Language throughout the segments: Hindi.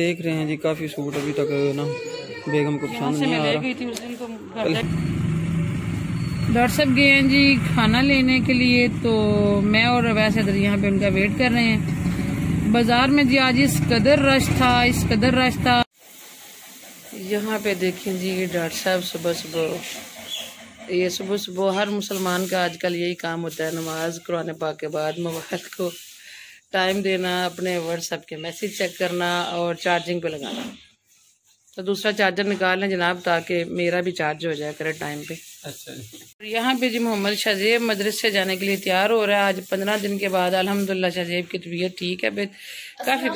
देख रहे हैं जी काफ़ी सूट अभी तक ना बेगम को पसंद नहीं आ रहा। तो डॉक्टर साहब गए हैं जी खाना लेने के लिए तो मैं और वैसे इधर यहाँ पे उनका वेट कर रहे हैं। बाज़ार में जी आज इस कदर रश था इस कदर रश था। यहाँ पे देखें जी डॉक्टर साहब सुबह सुबह ये सुबह सुबह हर मुसलमान का आजकल यही काम होता है नमाज़ कुरान पाक के बाद मोबाइल को टाइम देना अपने व्हाट्सएप के मैसेज चेक करना और चार्जिंग पे लगाना। तो दूसरा चार्जर निकाल लें जनाब ताकि मेरा भी चार्ज हो जाए करे टाइम पे। अच्छा। जी यहाँ पे जी मोहम्मद शाजेब मदरस से जाने के लिए तैयार हो रहा है। आज पंद्रह दिन के बाद अल्हम्दुलिल्लाह शाजेब की तबीयत ठीक है काफ़ी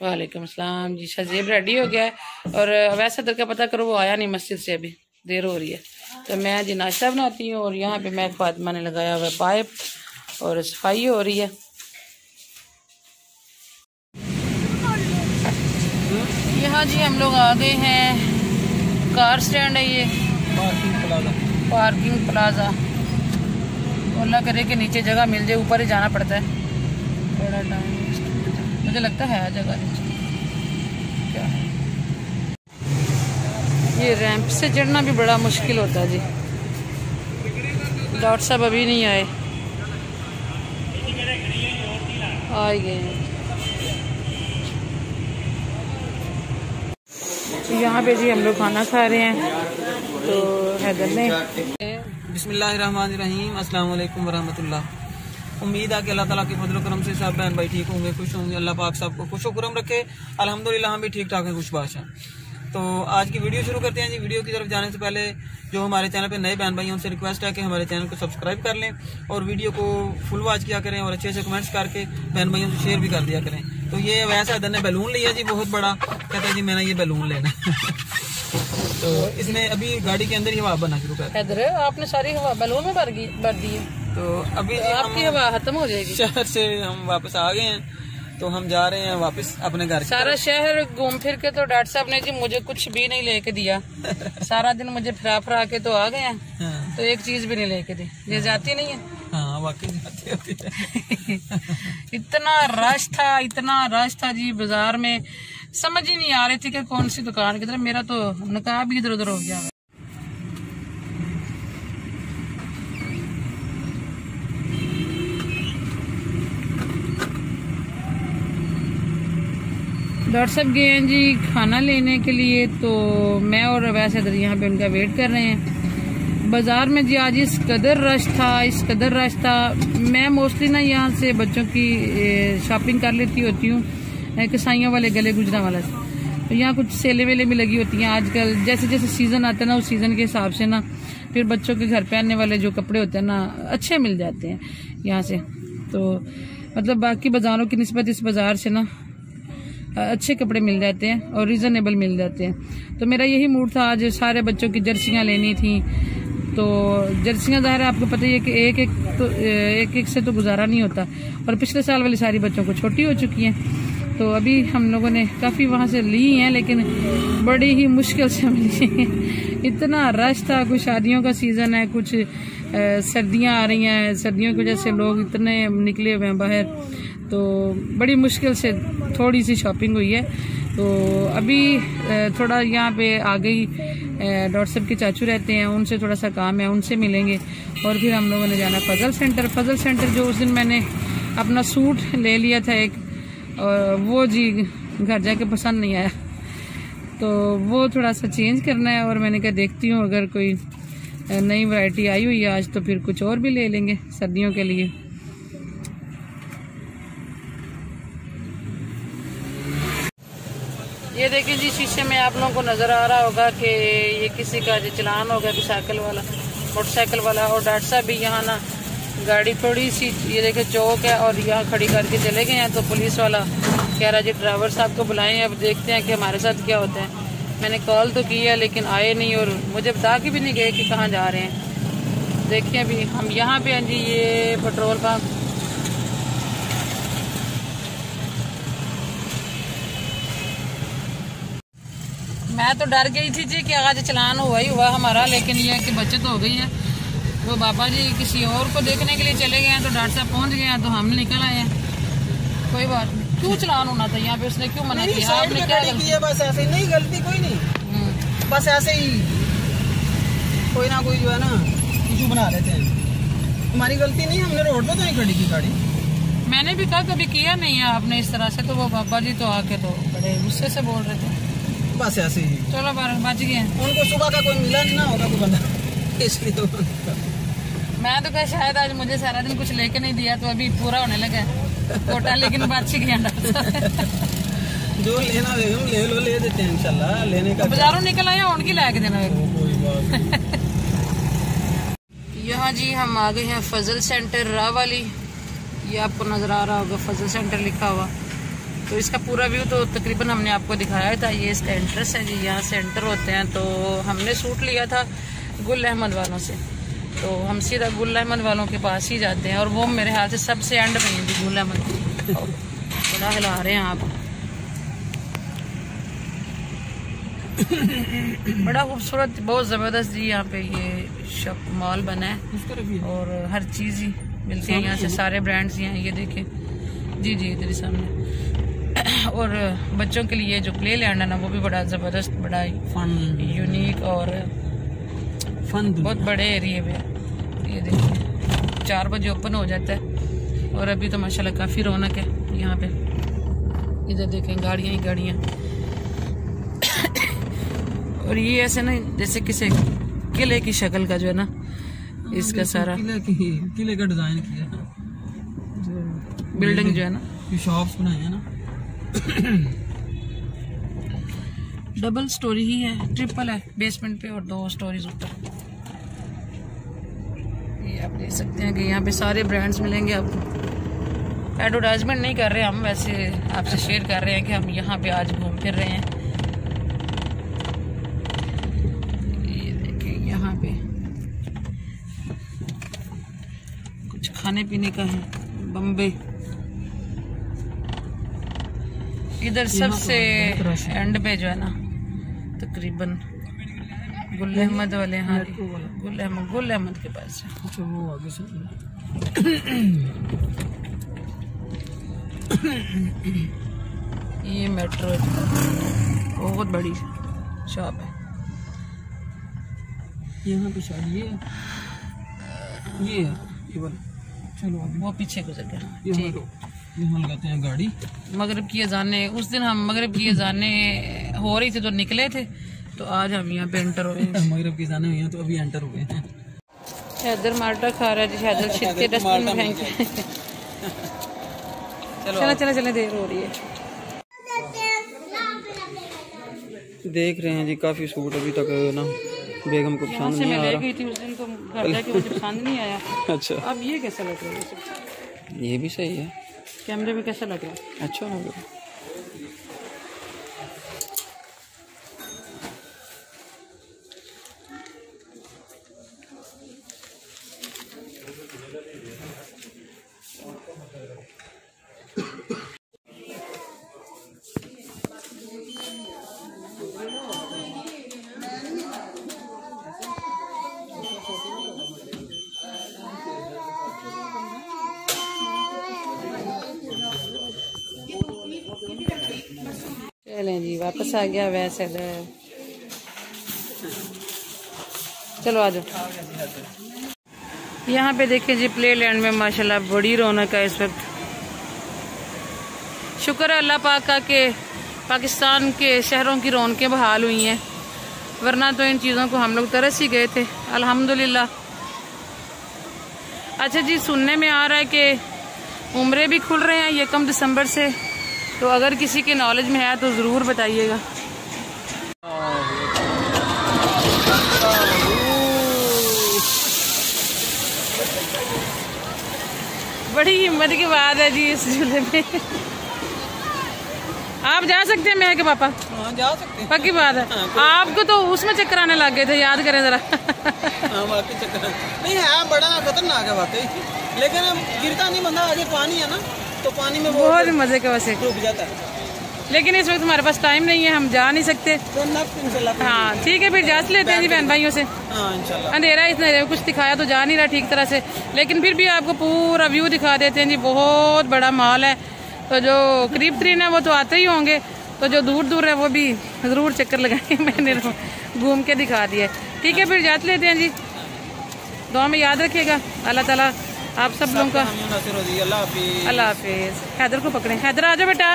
वालेकुम। अस्सलाम जी। शाजेब रेडी हो गया है। और वैसे तर का पता करो वो आया नहीं मस्जिद से अभी। देर हो रही है। तो मैं जी नाश्ता बनाती हूँ और यहाँ पे मैं फातिमा ने लगाया हुआ पाइप। और सफ़ाई हो रही है। यहाँ जी हम लोग आ गए हैं। कार स्टैंड है ये। पार्किंग प्लाजा पार्किंग प्लाजा अल्लाह करे कि नीचे जगह मिल जाए ऊपर ही जाना पड़ता है। बड़ा टाइम मुझे लगता है जगह नीचे। क्या है? ये रैंप से चढ़ना भी बड़ा मुश्किल होता है जी। डॉक्टर साहब अभी नहीं आए। ही गए यहाँ पे जी हम लोग खाना खा रहे हैं तो हैदर ने बिस्मिल्लाहिर्रहमानिर्रहीम अस्सलाम वालेकुम वरहमतुल्लाह। उम्मीद है कि अल्लाह ताला के फजल करम से सब बहन भाई ठीक होंगे, खुश होंगे। अल्लाह पाक सबको खुश खुरम रखे। अल्हम्दुलिल्लाह, हम भी ठीक ठाक हैं खुश बाश हैं। तो आज की वीडियो शुरू करते हैं जी। वीडियो की तरफ़ जाने से पहले जो हमारे चैनल पे नए बहन भाई उनसे रिक्वेस्ट है कि हमारे चैनल को सब्सक्राइब कर लें और वीडियो को फुल वॉच किया करें और अच्छे से कमेंट्स करके बहन भाइयों से शेयर भी कर दिया करें। तो ये वैसा इधर ने बैलून लिया जी बहुत बड़ा। कहता है जी मैंने ये बैलून लेना तो इसने अभी गाड़ी के अंदर ही हवा बनना शुरू कर। हैदर आपने सारी हवा बैलून में भर दी है। तो अभी आपकी हवा खत्म हो जाएगी। शहर से हम वापस आ गए हैं। तो हम जा रहे हैं वापस अपने घर सारा शहर घूम फिर के तो डॉक्टर साहब ने जी मुझे कुछ भी नहीं लेके दिया। सारा दिन मुझे फिरा फिरा के तो आ गए हैं। हाँ। तो एक चीज़ भी नहीं लेके दी। ये जाती नहीं है। हाँ वाकई जाती होती है। इतना रश था इतना रश था जी बाज़ार में। समझ ही नहीं आ रही थी कि कौन सी दुकान की तरफ़। मेरा तो नकाब इधर उधर हो गया। डॉक्टर साहब गए हैं जी खाना लेने के लिए तो मैं और वैसे इधर यहाँ पे उनका वेट कर रहे हैं। बाज़ार में जी आज इस कदर रश था, इस कदर रश था। मैं मोस्टली ना यहाँ से बच्चों की शॉपिंग कर लेती होती हूँ कसाइयों वाले, गले गुजरा वाला। तो यहाँ कुछ सेले वेले भी लगी होती हैं आजकल। जैसे जैसे सीज़न आता है ना, उस सीज़न के हिसाब से ना, फिर बच्चों के घर पहनने वाले जो कपड़े होते हैं ना, अच्छे मिल जाते हैं यहाँ से। तो मतलब बाकी बाज़ारों की नस्बत इस बाज़ार से ना अच्छे कपड़े मिल जाते हैं और रिजनेबल मिल जाते हैं। तो मेरा यही मूड था, आज सारे बच्चों की जर्सियाँ लेनी थी। तो जर्सियाँ ज़ाहिर है आपको पता ही है कि एक एक तो एक एक से तो गुजारा नहीं होता। और पिछले साल वाली सारी बच्चों को छोटी हो चुकी हैं। तो अभी हम लोगों ने काफ़ी वहाँ से ली हैं, लेकिन बड़ी ही मुश्किल से मिली इतना रश था, कुछ शादियों का सीज़न है, कुछ सर्दियाँ आ रही हैं। सर्दियों की वजह से लोग इतने निकले हुए हैं बाहर। तो बड़ी मुश्किल से थोड़ी सी शॉपिंग हुई है। तो अभी थोड़ा यहाँ पे आ गई डॉक्टर साहब के चाचू रहते हैं, उनसे थोड़ा सा काम है, उनसे मिलेंगे। और फिर हम लोगों ने जाना फजल सेंटर फजल सेंटर जो उस दिन मैंने अपना सूट ले लिया था एक, और वो जी घर जाके पसंद नहीं आया। तो वो थोड़ा सा चेंज करना है, और मैंने कहा, देखती हूँ, अगर कोई नई वैरायटी आई हुई है आज तो फिर कुछ और भी ले लेंगे सर्दियों के लिए। ये देखिए जी, शीशे में आप लोगों को नज़र आ रहा होगा कि ये किसी का जो चलान होगा कि साइकिल वाला, मोटरसाइकिल वाला, और डॉक्टर साहब भी यहाँ ना गाड़ी थोड़ी सी, ये देखे चौक है और यहाँ खड़ी करके चले गए हैं तो पुलिस वाला कह रहा जी, ड्राइवर साहब को बुलाएँ, अब देखते हैं कि हमारे साथ क्या होता है। मैंने कॉल तो की है लेकिन आए नहीं और मुझे बता के भी नहीं गए कि कहाँ जा रहे हैं। देखिए अभी हम यहाँ पे हैं जी, ये पेट्रोल पम्प मैं तो डर गई थी जी कि आज चलान हुआ ही हुआ हमारा लेकिन ये कि बचत हो गई है। वो बाबा जी किसी और को देखने के लिए चले गए हैं तो डॉक्टर साहब पहुँच गए हैं तो हम निकल आए हैं। कोई बात नहीं। क्यों चलान होना था यहाँ पे? उसने क्यों मना किया? आपने क्या गलती है बस ऐसे नहीं गलती कोई नहीं। हम्म, बस ऐसे ही। कोई ना कोई जो है ना इशू बना लेते हैं। हमारी गलती नहीं हमने रोड पे तो नहीं खड़ी की गाड़ी। मैंने भी कहा कभी किया नहीं है आपने इस तरह से तो वो बाबा जी तो आके तो बड़े गुस्से से बोल रहे थे। बस ऐसे ही। चलो बार बच गए। उनको सुबह का कोई मिला नहीं ना होगा कोई बंदा। इसलिए तो मैं तो कहा शायद आज मुझे सारा दिन कुछ लेके नहीं दिया तो अभी पूरा होने लगा कोटा लेकिन बच गया जो लेना है हम ले लो ले देते हैं इंशाल्लाह लेने का बाजारों निकल आया उनकी ला के देना यहाँ जी हम आ गए हैं फजल सेंटर राह वाली। ये आपको नज़र आ रहा होगा फजल सेंटर लिखा हुआ। तो इसका पूरा व्यू तो तकरीबन हमने आपको दिखाया था ये इसका एंट्रेंस है जी यहाँ से एंटर होते हैं तो हमने सूट लिया था गुल अहमद वालों से। तो हम सीधा गुल अहमद वालों के पास ही जाते हैं और वो मेरे ख्याल से सबसे एंड में है जी गुल अहमद। बड़ा हिला रहे हैं आप। बड़ा खूबसूरत बहुत ज़बरदस्त जी यहाँ पे ये शॉप मॉल बना है ही है। और हर चीज़ ही मिलती है यहाँ से सारे ब्रांड्स यहाँ ये देखें। जी जी इधर सामने। और बच्चों के लिए जो प्ले लैंड है ना वो भी बड़ा ज़बरदस्त बड़ा फन यूनिक और फन बहुत बड़े एरिए में ये देखिए चार बजे ओपन हो जाता है। और अभी तो माशाल्लाह काफ़ी रौनक है यहाँ पे। इधर देखें गाड़ियाँ ही गाड़ियाँ। और ये ऐसे ना जैसे किसी किले की शक्ल का जो है ना इसका सारा किले की किले का डिज़ाइन किया बिल्डिंग जो है ना। शॉप्स बनाए है ना। डबल स्टोरी ही है, ट्रिपल है बेसमेंट पे और दो स्टोरीज ऊपर। ये आप देख सकते हैं कि यहाँ पे सारे ब्रांड्स मिलेंगे आपको। एडवर्टाइजमेंट नहीं कर रहे हम, वैसे आपसे शेयर कर रहे हैं कि हम यहाँ पे आज घूम फिर रहे हैं। ये देखिए यहाँ पे। कुछ खाने पीने का है, बम्बे। इधर सबसे एंड पे जो है ना तकरीबन गुल अहमद वाले हाँ गुल अहमद गुल अहमद के पास है। अच्छा वो आगे से ये मेट्रो बहुत बड़ी शॉप है। यहाँ पे शायद ये ये है ये वाला। चलो वो पीछे गुजर गया। ठीक। यहाँ लगाते हैं गाड़ी। मगरब की अजाने उस दिन हम मगरब की अजाने हो रही थी तो निकले थे तो आज हम यहाँ पे एंटर हुए हैं मगरब की जाने हुई हैं तो अभी एंटर हुए हैं। हैदर माल्टा खा रहा है जी हैदर छिट के डस्टबिन में फेंक चला चला चला देर हो रही है। देख रहे हैं जी काफ़ी सूट अभी तक ना बेगम को पसंद नहीं आ रहा। थी उस दिन तो घर जाके मुझे पसंद नहीं आया। अच्छा। अब ये कैसा लग रहा है? ये भी सही है। कैमरे में कैसा लग रहा है? अच्छा लग रहा है चलें जी वापस आ गया, वैसे चलो आ जाओ। यहाँ पे देखिए जी प्ले लैंड में माशाल्लाह बड़ी रौनक है इस वक्त। शुक्र है अल्लाह पाक का कि पाकिस्तान के शहरों की रौनकें बहाल हुई हैं, वरना तो इन चीज़ों को हम लोग तरस ही गए थे, अल्हम्दुलिल्लाह। अच्छा जी, सुनने में आ रहा है कि उम्रे भी खुल रहे हैं यकम दिसंबर से। तो अगर किसी के नॉलेज में है तो ज़रूर बताइएगा। बड़ी हिम्मत की बात है जी इस झूले में। आप जा सकते हैं मैं के पापा। हाँ जा सकते हैं। पक्की बात है। आपको तो उसमें चक्कर आने लग गए थे याद करें जरा। हाँ वाकई चक्कर नहीं है बड़ा खतरनाक है वाकई। लेकिन गिरता नहीं बंदा आगे पानी है ना। तो पानी में बहुत मज़े का वैसे। रुक जाता है। लेकिन इस वक्त हमारे पास टाइम नहीं है हम जा नहीं सकते। तो हाँ ठीक है फिर जा लेते हैं जी बहन भाइयों से। हाँ, अंधेरा इसने कुछ दिखाया तो जा नहीं रहा ठीक तरह से। लेकिन फिर भी आपको पूरा व्यू दिखा देते हैं जी बहुत बड़ा माल है। तो जो करीब तरीन है वो तो आते ही होंगे। तो जो दूर दूर है वो भी ज़रूर चक्कर लगाएँगे। मैंने तो घूम के दिखा दिया ठीक है फिर जाते लेते हैं जी। दो में याद रखिएगा। अल्लाह ताला आप सब लोगों का अल्लाह हाफिज हैदर को पकड़े हैदर आ जाओ बेटा